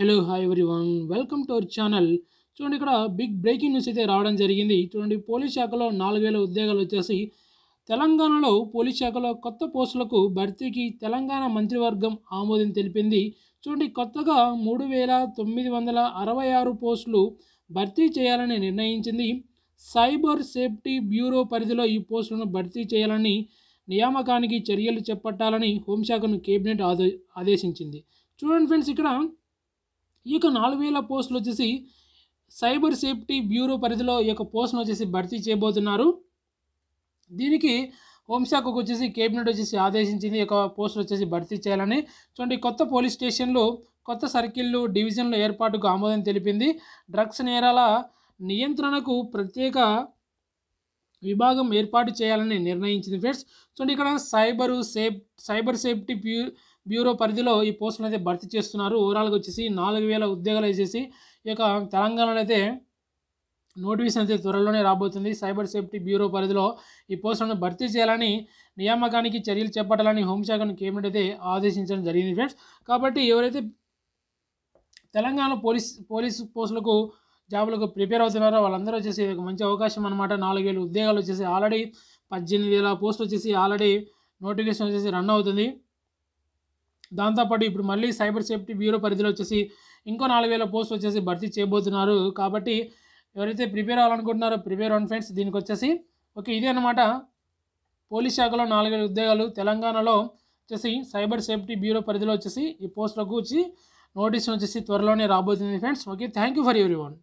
Hello hi everyone welcome to our channel చూడండి ఇక్కడ big breaking news అయితే రావడం జరిగింది. చూడండి పోలీస్ శాఖలో నాలుగు వేల ఉద్యోగాలు వచ్చేసి తెలంగాణలో పోలీస్ శాఖలో కొత్త పోస్టులకు భర్తీకి తెలంగాణ మంత్రివర్గం ఆమోదం తెలిపింది. చూడండి కొత్తగా మూడు వేల తొమ్మిది వందల అరవై ఆరు పోస్టులు భర్తీ చేయాలని నిర్ణయించింది. సైబర్ సేఫ్టీ బ్యూరో పరిధిలో ఈ పోస్టులను భర్తీ చేయాలని నియామకానికి చర్యలు చేపట్టాలని హోంశాఖను కేబినెట్ ఆదే ఆదేశించింది. చూడండి ఫ్రెండ్స్ ఇక్కడ ఈ యొక్క నాలుగు వేల పోస్టులు వచ్చేసి సైబర్ సేఫ్టీ బ్యూరో పరిధిలో ఈ యొక్క పోస్టును వచ్చేసి భర్తీ చేయబోతున్నారు. దీనికి హోంశాఖకు వచ్చేసి కేబినెట్ వచ్చేసి ఆదేశించింది ఈ యొక్క పోస్టులు వచ్చేసి భర్తీ చేయాలని. చూడండి కొత్త పోలీస్ స్టేషన్లు కొత్త సర్కిళ్ళు డివిజన్ల ఏర్పాటుకు ఆమోదం తెలిపింది. డ్రగ్స్ నేరాల నియంత్రణకు ప్రత్యేక విభాగం ఏర్పాటు చేయాలని నిర్ణయించింది ఫ్రెండ్స్. చూడండి ఇక్కడ సైబరు సేఫ్ సైబర్ సేఫ్టీ బ్యూ బ్యూరో పరిధిలో ఈ పోస్టులు అయితే భర్తీ చేస్తున్నారు. ఓవరాల్గా వచ్చేసి నాలుగు వేల ఉద్యోగాలు వేసేసి ఈ యొక్క తెలంగాణలో అయితే నోటిఫికేషన్ అయితే త్వరలోనే రాబోతుంది. సైబర్ సేఫ్టీ బ్యూరో పరిధిలో ఈ పోస్టులను భర్తీ చేయాలని నియామకానికి చర్యలు చేపట్టాలని హోంశాఖను కేబినెట్ అయితే ఆదేశించడం జరిగింది ఫ్రెండ్స్. కాబట్టి ఎవరైతే తెలంగాణ పోలీస్ పోలీస్ పోస్టులకు జాబులకు ప్రిపేర్ అవుతున్నారో వాళ్ళందరూ వచ్చేసి ఒక మంచి అవకాశం అనమాట నాలుగు వేల ఉద్యోగాలు వచ్చేసి ఆల్రెడీ పద్దెనిమిది వేల పోస్టులు వచ్చేసి ఆల్రెడీ నోటిఫికేషన్ వచ్చేసి రన్ అవుతుంది. దాంతోపాటు ఇప్పుడు మళ్ళీ సైబర్ సేఫ్టీ బ్యూరో పరిధిలో వచ్చేసి ఇంకో నాలుగు వేల పోస్టులు వచ్చేసి భర్తీ చేయబోతున్నారు. కాబట్టి ఎవరైతే ప్రిపేర్ అవ్వాలనుకుంటున్నారో ప్రిపేర్ అవ్వండి ఫ్రెండ్స్. దీనికి వచ్చేసి ఓకే ఇదే అనమాట పోలీస్ శాఖలో నాలుగు వేల ఉద్యోగాలు తెలంగాణలో వచ్చేసి సైబర్ సేఫ్టీ బ్యూరో పరిధిలో వచ్చేసి ఈ పోస్టులకు వచ్చి నోటీస్ వచ్చేసి త్వరలోనే రాబోతుంది friends. Okay thank you for everyone